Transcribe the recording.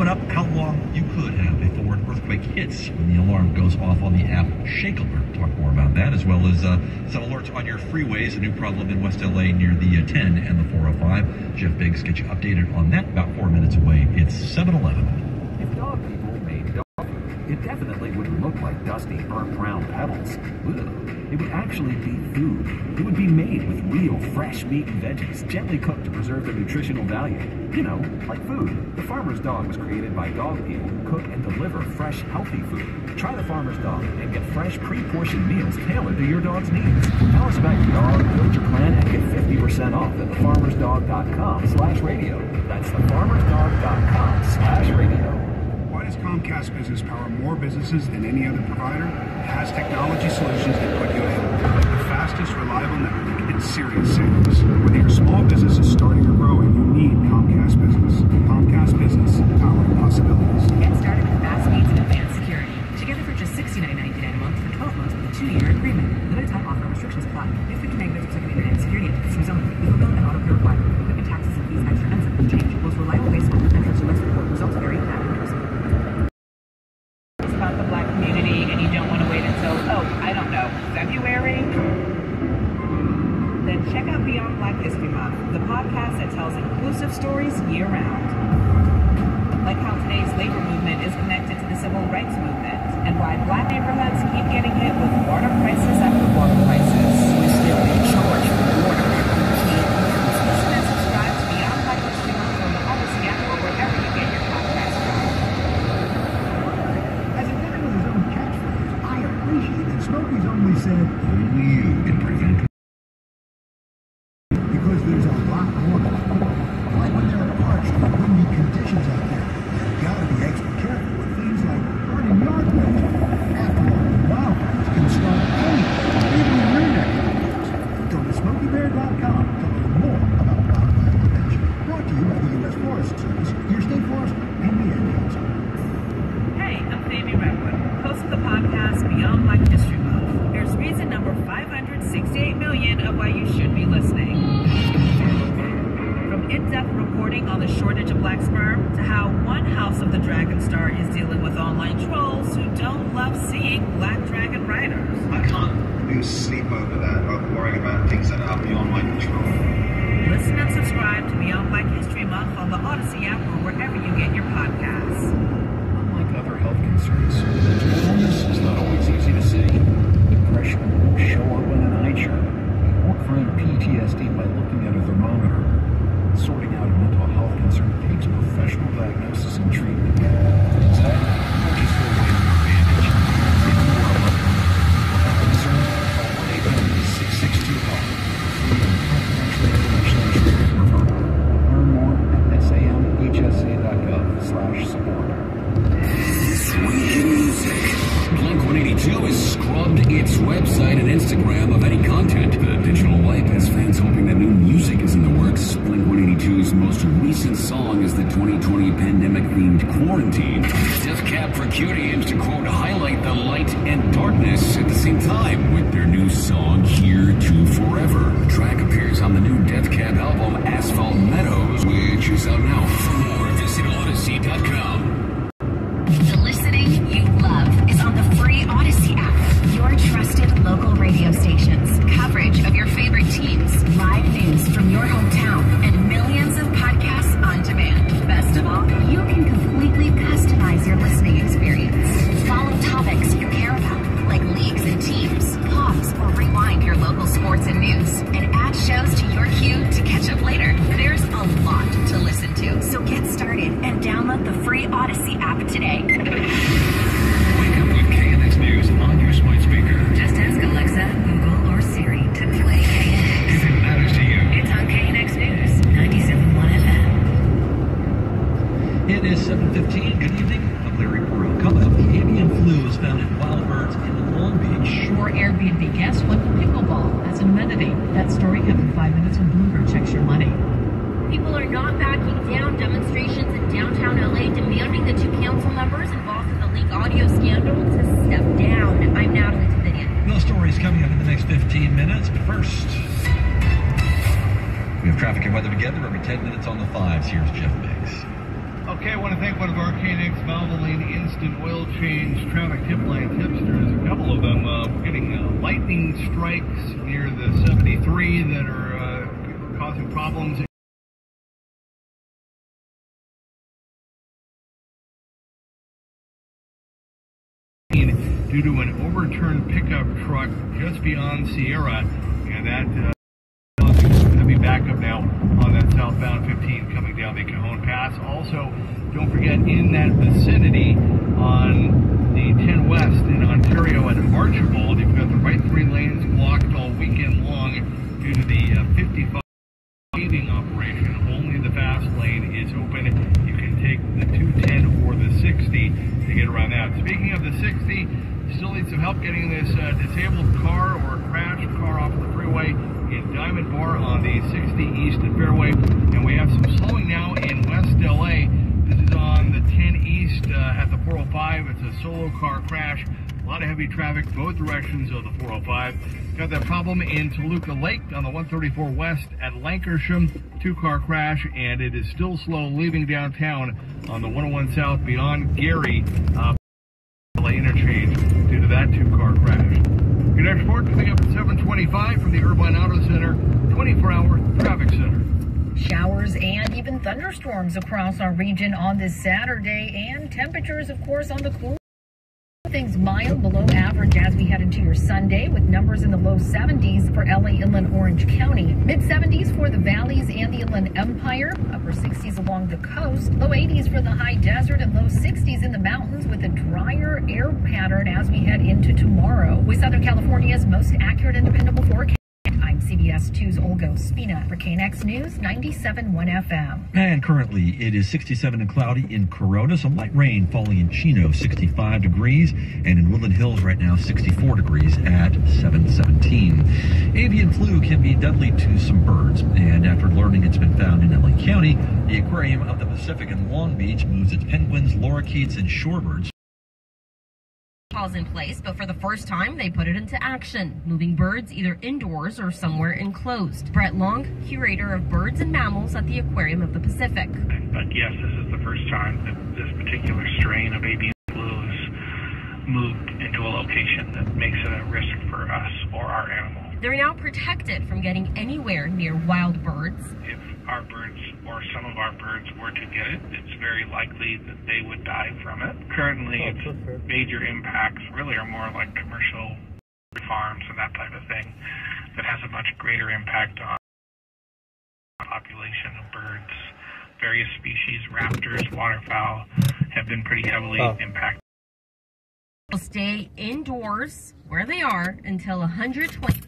Coming up, how long you could have before an earthquake hits when the alarm goes off on the app Shake Alert. Talk more about that, as well as uh, some alerts on your freeways. A new problem in West LA near the uh, 10 and the 405. Jeff Biggs gets you updated on that about four minutes away. It's 7-Eleven. If dog people made dog it definitely wouldn't look like dusty, burnt brown pebbles. It would actually be food. It would be made with real fresh meat and veggies, gently cooked to preserve their nutritional value. You know, like food. The Farmer's Dog was created by dog people who cook and deliver fresh, healthy food. Try the Farmer's Dog and get fresh, pre-portioned meals tailored to your dog's needs. Tell us about your dog, build your plan, and get 50% off at thefarmersdog.com slash radio. That's thefarmersdog.com slash radio. Why does Comcast Business power more businesses than any other provider? Has technology solutions that put you ahead, the fastest, reliable network and serious savings. Whether your small business is starting or growing, you need. Comcast Business, powering possibilities. Get started with fast speeds and advanced security. Together for just $69.99 a month for 12 months with a two-year agreement. Limited time offer restrictions apply. If 50 megabits per second internet security and systems only. Legal bill and auto pay required. Equipment taxes and fees extra and zip. Change. Most reliable base month. Entrance to Lex report. Results vary. Not interest. It's about the black community and you don't want to wait until, oh, I don't know, February? Then check out Beyond Black History Month, the podcast that tells inclusive stories year round. Like how today's labor movement is connected to the civil rights movement, and why black neighborhoods keep getting hit with water crisis after water crisis. We're still in charge of the water. Listen and subscribe to Beyond Black History Month on the Odyssey app or wherever you get your podcast from. As a guy with his own catchphrase, I appreciate that Smokey's only said, Only you? can reporting on the shortage of black sperm to how one House of the Dragon star is dealing with online trolls who don't love seeing black dragon riders. I can't lose sleep over that, or worrying about things that are beyond my control. Listen and subscribe to Beyond Black History Month on the Odyssey app Instagram of any content. The digital wipe has fans hoping that new music is in the works. Blink 182's most recent song is the 2020 pandemic themed Quarantine. Death Cab for Cutie aims to quote, highlight the light and darkness at the same time with their new song Here to Forever. The track appears on the new Death Cab album Asphalt Meadows, which is out now. For more, visit odyssey.com. Beach. Airbnb guests went to pickleball as an amenity. That story coming five minutes when Bloomberg checks your money. People are not backing down. Demonstrations in downtown LA demanding the two council members involved in the leak audio scandal to step down. I'm Natalie Tavidian. Those stories coming up in the next 15 minutes. But first, we have traffic and weather together every 10 minutes on the fives. Here's Jeff Biggs. Okay, I want to thank one of our KNX Valvoline Instant Oil Change traffic tip line tipsters. A couple of them uh, getting uh, lightning strikes near the 73 that are uh, causing problems. Due to an overturned pickup truck just beyond Sierra, and that uh, backup now on that southbound 15 coming down the Cajon Pass. Also, don't forget in that vicinity on the 10 West in Ontario and Archibald, you've got the right three lanes blocked all weekend long due to the uh, 55 paving operation. Only the fast lane is open. You can take the 210 or the 60 to get around that. Speaking of the 60, still need some help getting this uh, disabled car or crashed car off the freeway in Diamond Bar on the 60 East Fairway. And we have some slowing now in West LA. This is on the 10 East uh, at the 405. It's a solo car crash. A lot of heavy traffic both directions of the 405. Got that problem in Toluca Lake on the 134 West at Lankershim. Two car crash, and it is still slow leaving downtown on the 101 South beyond Gary. Uh, interchange due to that two car crash. Next report coming up at 725 from the Irvine Auto Center 24 hour traffic center. Showers and even thunderstorms across our region on this Saturday, and temperatures, of course, on the cool. Things mild below average as we head into your Sunday with numbers in the low 70s for LA, Inland, Orange County. Mid 70s for the valleys and the Inland Empire. Upper 60s along the coast. Low 80s for the high desert and low 60s in the mountains with a drier air pattern as we head into tomorrow. With Southern California's most accurate and dependable forecast. I'm CBS 2's Olga Spina for KNX News 97.1 FM. And currently it is 67 and cloudy in Corona. Some light rain falling in Chino, 65 degrees. And in Woodland Hills right now, 64 degrees at 717. Avian flu can be deadly to some birds. And after learning it's been found in LA County, the Aquarium of the Pacific in Long Beach moves its penguins, lorikeets, and shorebirds protocols in place, but for the first time, they put it into action, moving birds either indoors or somewhere enclosed. Brett Long, curator of birds and mammals at the Aquarium of the Pacific. But yes, this is the first time that this particular strain of avian flu has moved into a location that makes it a risk for us or our animal. They're now protected from getting anywhere near wild birds. If our birds or some of our birds were to get it, it's very likely that they would die from it. Currently, oh, major impacts really are more like commercial farms and that type of thing that has a much greater impact on population of birds. Various species, raptors, waterfowl, have been pretty heavily oh. impacted. Will stay indoors where they are until 120.